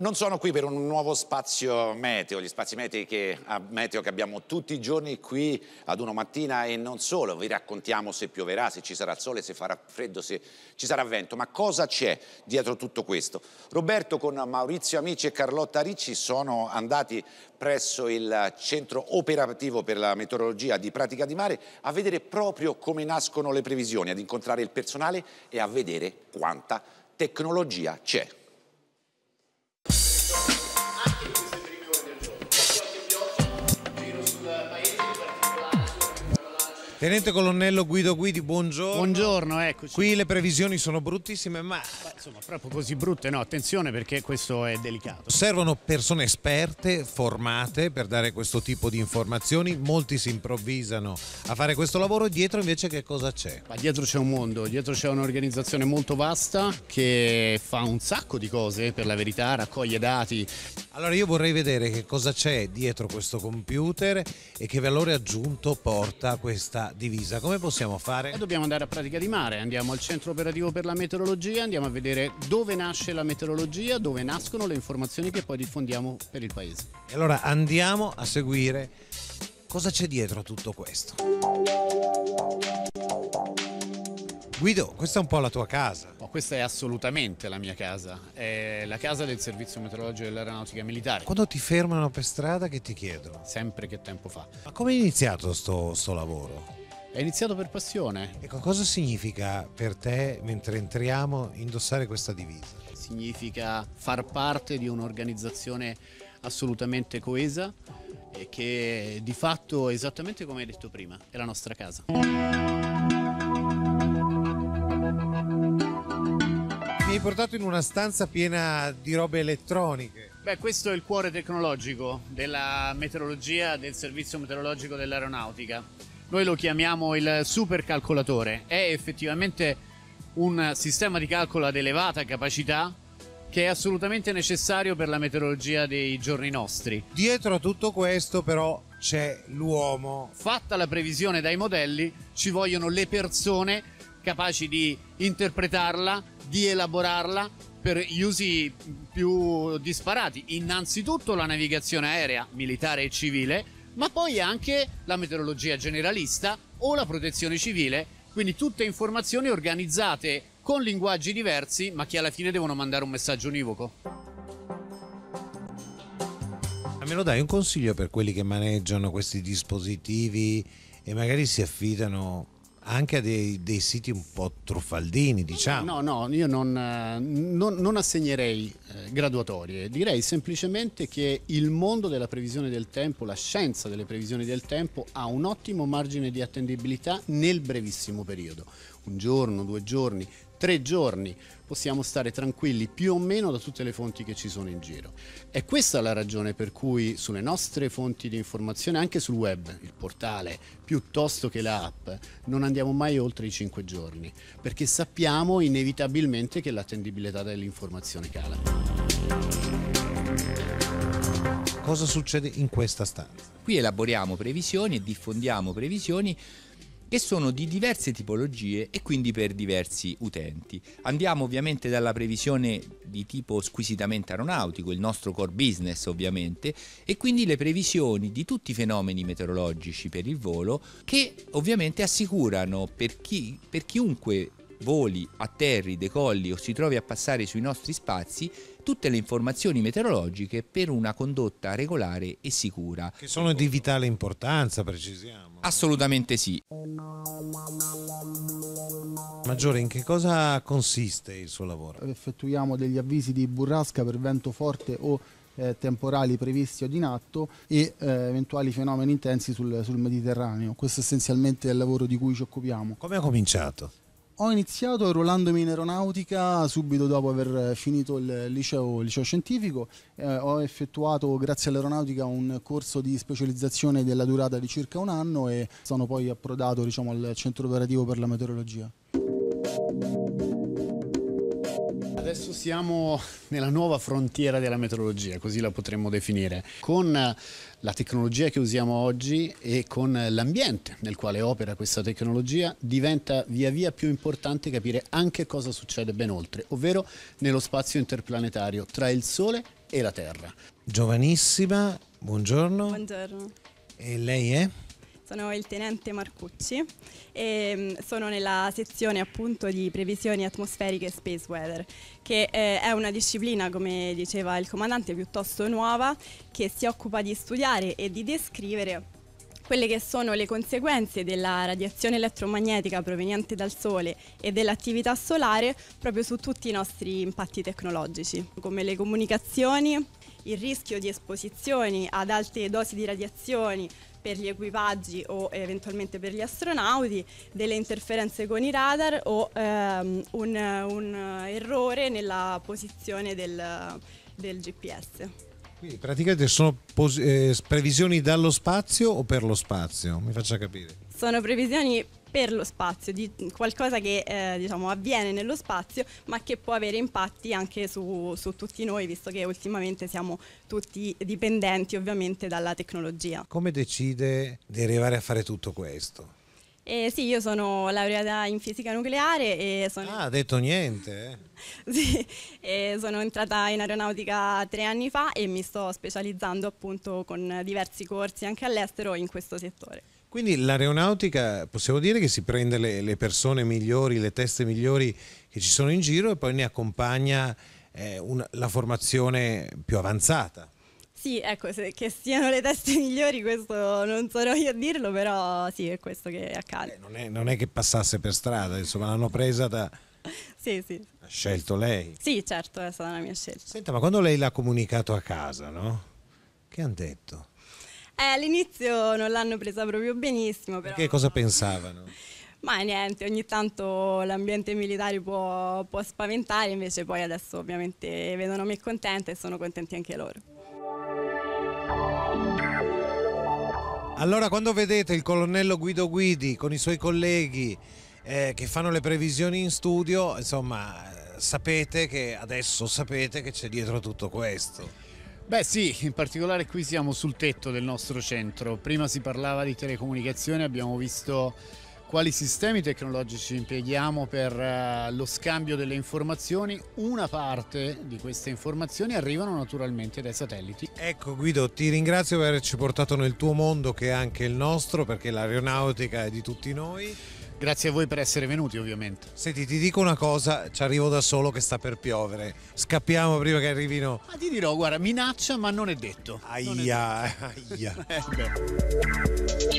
Non sono qui per un nuovo spazio meteo, gli spazi meteo che, meteo che, abbiamo tutti i giorni qui ad una mattina e non solo, vi raccontiamo se pioverà, se ci sarà sole, se farà freddo, se ci sarà vento, ma cosa c'è dietro tutto questo? Roberto con Maurizio Amici e Carlotta Ricci sono andati presso il centro operativo per la meteorologia di Pratica di Mare a vedere proprio come nascono le previsioni, ad incontrare il personale e a vedere quanta tecnologia c'è. Tenente colonnello Guido Guidi, buongiorno. Buongiorno, eccoci. Qui le previsioni sono bruttissime, ma... Beh, insomma, proprio così brutte, no, attenzione perché questo è delicato. Servono persone esperte, formate per dare questo tipo di informazioni, molti si improvvisano a fare questo lavoro, dietro invece che cosa c'è? Ma dietro c'è un mondo, dietro c'è un'organizzazione molto vasta che fa un sacco di cose, per la verità, raccoglie dati. Allora io vorrei vedere che cosa c'è dietro questo computer e che valore aggiunto porta questa divisa. Come possiamo fare? E dobbiamo andare a pratica di mare, andiamo al centro operativo per la meteorologia, andiamo a vedere dove nasce la meteorologia, dove nascono le informazioni che poi diffondiamo per il paese. E allora andiamo a seguire cosa c'è dietro a tutto questo. Guido, questa è un po' la tua casa. Oh, questa è assolutamente la mia casa, è la casa del servizio meteorologico dell'aeronautica militare. Quando ti fermano per strada che ti chiedono? Sempre che tempo fa. Ma come è iniziato sto, sto lavoro? È iniziato per passione. Ecco, cosa significa per te, mentre entriamo, indossare questa divisa? Significa far parte di un'organizzazione assolutamente coesa e che di fatto, esattamente come hai detto prima, è la nostra casa. Hai portato in una stanza piena di robe elettroniche. Beh, questo è il cuore tecnologico della meteorologia, del servizio meteorologico dell'aeronautica. Noi lo chiamiamo il supercalcolatore. È effettivamente un sistema di calcolo ad elevata capacità che è assolutamente necessario per la meteorologia dei giorni nostri. Dietro a tutto questo però c'è l'uomo. Fatta la previsione dai modelli, ci vogliono le persone capaci di interpretarla, di elaborarla per gli usi più disparati. Innanzitutto la navigazione aerea, militare e civile, ma poi anche la meteorologia generalista o la protezione civile, quindi tutte informazioni organizzate con linguaggi diversi, ma che alla fine devono mandare un messaggio univoco. Ma me lo dai un consiglio per quelli che maneggiano questi dispositivi e magari si affidano anche a dei, dei, siti un po' truffaldini, diciamo. No, no, io non, non, non assegnerei eh, graduatorie, direi semplicemente che il mondo della previsione del tempo, la scienza delle previsioni del tempo ha un ottimo margine di attendibilità nel brevissimo periodo, un giorno, due giorni, tre giorni possiamo stare tranquilli più o meno da tutte le fonti che ci sono in giro. È questa la ragione per cui sulle nostre fonti di informazione, anche sul web, il portale, piuttosto che l'app, non andiamo mai oltre i cinque giorni, perché sappiamo inevitabilmente che l'attendibilità dell'informazione cala. Cosa succede in questa stanza? Qui elaboriamo previsioni e diffondiamo previsioni che sono di diverse tipologie e quindi per diversi utenti. Andiamo ovviamente dalla previsione di tipo squisitamente aeronautico, il nostro core business ovviamente, e quindi le previsioni di tutti i fenomeni meteorologici per il volo che ovviamente assicurano per, chi, per chiunque voli, atterri, decolli o si trovi a passare sui nostri spazi tutte le informazioni meteorologiche per una condotta regolare e sicura. Che sono di vitale importanza, precisiamo. Assolutamente sì. Maggiore, in che cosa consiste il suo lavoro? Effettuiamo degli avvisi di burrasca per vento forte o eh, temporali previsti o in atto e eh, eventuali fenomeni intensi sul, sul Mediterraneo. Questo essenzialmente è il lavoro di cui ci occupiamo. Come ha cominciato? Ho iniziato arruolandomi in aeronautica subito dopo aver finito il liceo, liceo scientifico. Eh, ho effettuato, grazie all'aeronautica, un corso di specializzazione della durata di circa un anno e sono poi approdato diciamo, al centro operativo per la meteorologia. Adesso siamo nella nuova frontiera della meteorologia, così la potremmo definire, con la tecnologia che usiamo oggi e con l'ambiente nel quale opera questa tecnologia diventa via via più importante capire anche cosa succede ben oltre, ovvero nello spazio interplanetario tra il Sole e la terra. Giovanissima, buongiorno. Buongiorno. E lei è? Sono il tenente Marcucci e mm, sono nella sezione appunto di previsioni atmosferiche e space weather, che eh, è una disciplina, come diceva il comandante, piuttosto nuova, che si occupa di studiare e di descrivere quelle che sono le conseguenze della radiazione elettromagnetica proveniente dal Sole e dell'attività solare proprio su tutti i nostri impatti tecnologici, come le comunicazioni, il rischio di esposizioni ad alte dosi di radiazioni per gli equipaggi o eventualmente per gli astronauti, delle interferenze con i radar o ehm, un, un, errore nella posizione del, del GPS. Quindi praticamente sono eh, previsioni dallo spazio o per lo spazio? Mi faccia capire. Sono previsioni per lo spazio, di qualcosa che eh, diciamo, avviene nello spazio ma che può avere impatti anche su, su, tutti noi visto che ultimamente siamo tutti dipendenti ovviamente dalla tecnologia. Come decide di arrivare a fare tutto questo? Eh, sì, io sono laureata in fisica nucleare e sono... Ah, ha detto niente, eh? sì, e sono entrata in aeronautica tre anni fa e mi sto specializzando appunto con diversi corsi anche all'estero in questo settore. Quindi l'aeronautica possiamo dire che si prende le, le, persone migliori, le teste migliori che ci sono in giro e poi ne accompagna eh, una, la formazione più avanzata. Sì, ecco, che siano le teste migliori, questo non sono io a dirlo, però sì, è questo che accade. Eh, non, è, non, è, che passasse per strada, insomma, l'hanno presa da... sì, sì. Ha scelto lei? Sì, certo, è stata la mia scelta. Senta, ma quando lei l'ha comunicato a casa, no? Che hanno detto? Eh, all'inizio non l'hanno presa proprio benissimo, però... Che cosa pensavano? Ma niente, ogni tanto l'ambiente militare può, può spaventare, invece poi adesso ovviamente vedono me contenta e sono contenti anche loro. Allora quando vedete il colonnello Guido Guidi con i suoi colleghi eh, che fanno le previsioni in studio, insomma, eh, sapete che adesso sapete che c'è dietro tutto questo. Beh sì, in particolare qui siamo sul tetto del nostro centro. Prima si parlava di telecomunicazione, abbiamo visto quali sistemi tecnologici impieghiamo per uh, lo scambio delle informazioni. Una parte di queste informazioni arrivano naturalmente dai satelliti. Ecco Guido, ti ringrazio per averci portato nel tuo mondo che è anche il nostro, perché l'aeronautica è di tutti noi. Grazie a voi per essere venuti ovviamente. Senti, ti dico una cosa, ci arrivo da solo che sta per piovere. Scappiamo prima che arrivino. Ma ti dirò, guarda, minaccia ma non è detto. Aia, non è detto. aia.